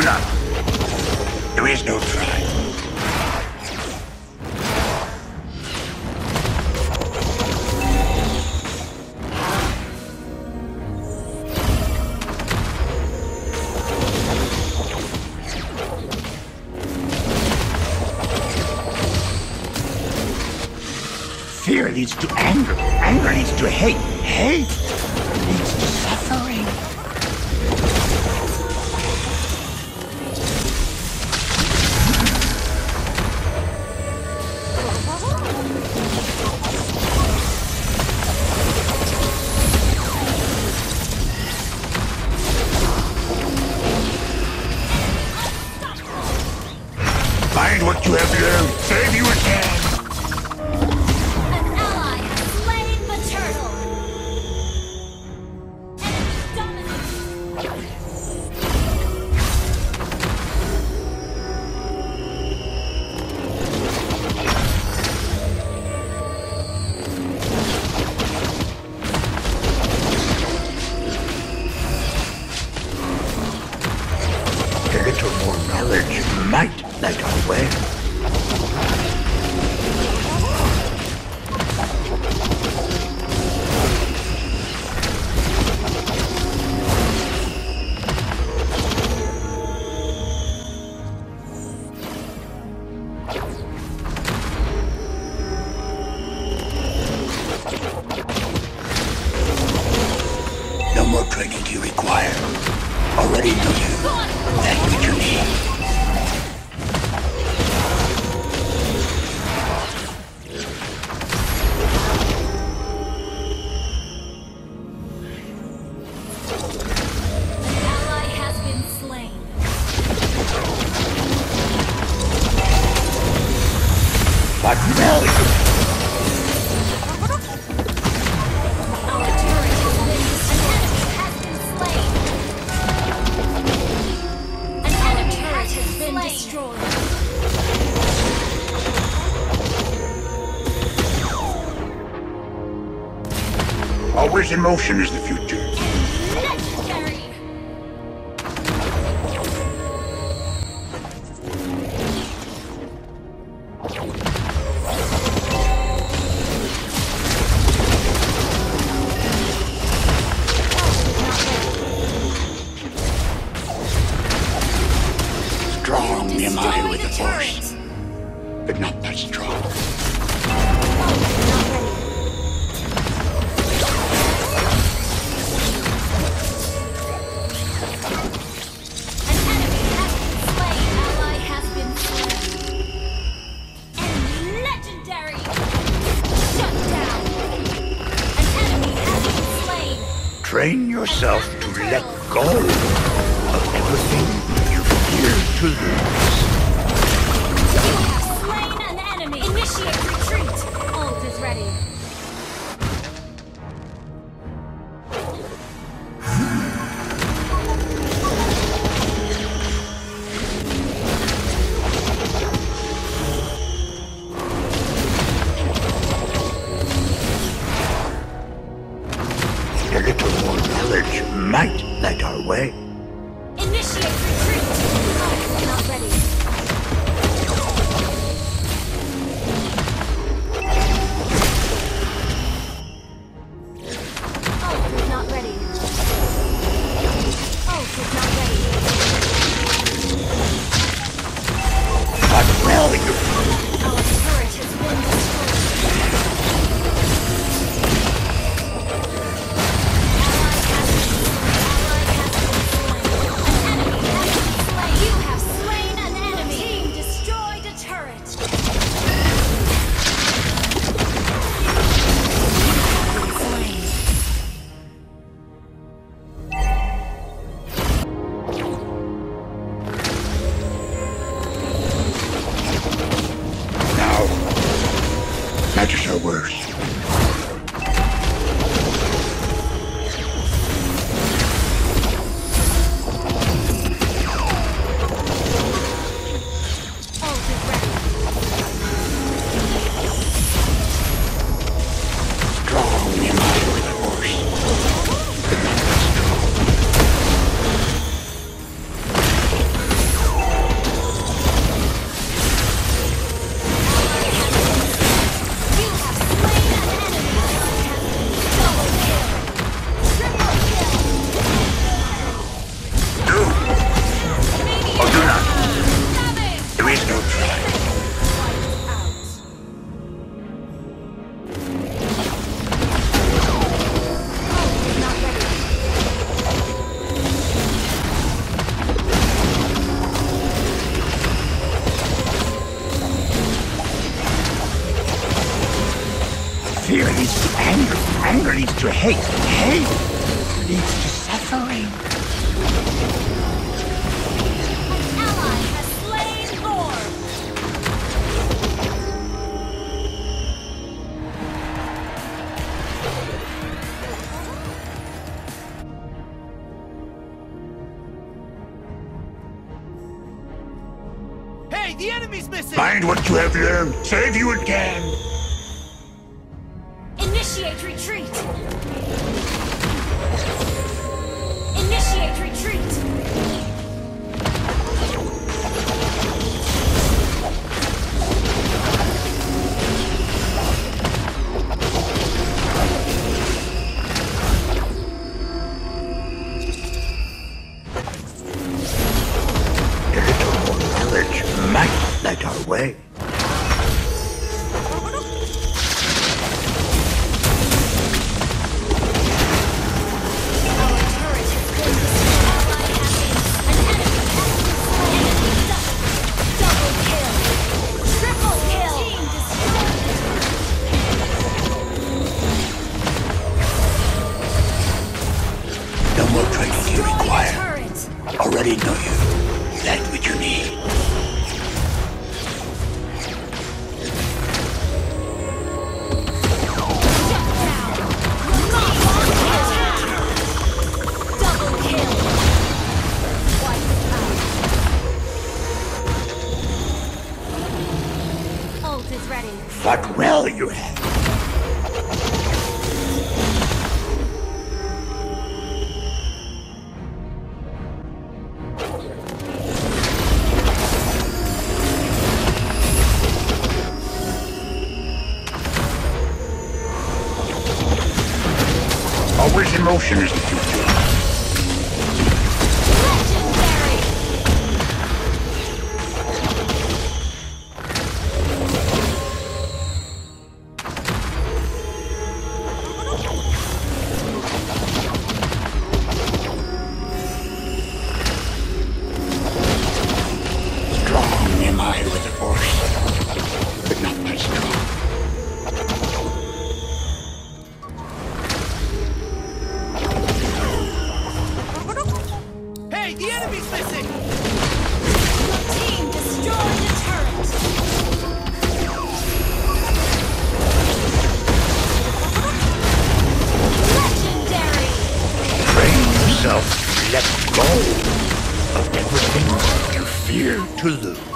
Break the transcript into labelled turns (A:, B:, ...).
A: do not. There is no try. Fear leads to anger. Anger leads to hate. Hate leads to You might light our way. No more training you require. Already know you.
B: destroyed.
A: Always in motion is the future. yourself to let go. little more knowledge might light our way.
B: Initiate retreat! Target not ready. Our turret has been destroyed.
A: suffering.
C: Hey, the enemy's missing!
A: Find what you have learned. Save you again.
B: Initiate retreat!
A: yourself let go of everything you fear to lose.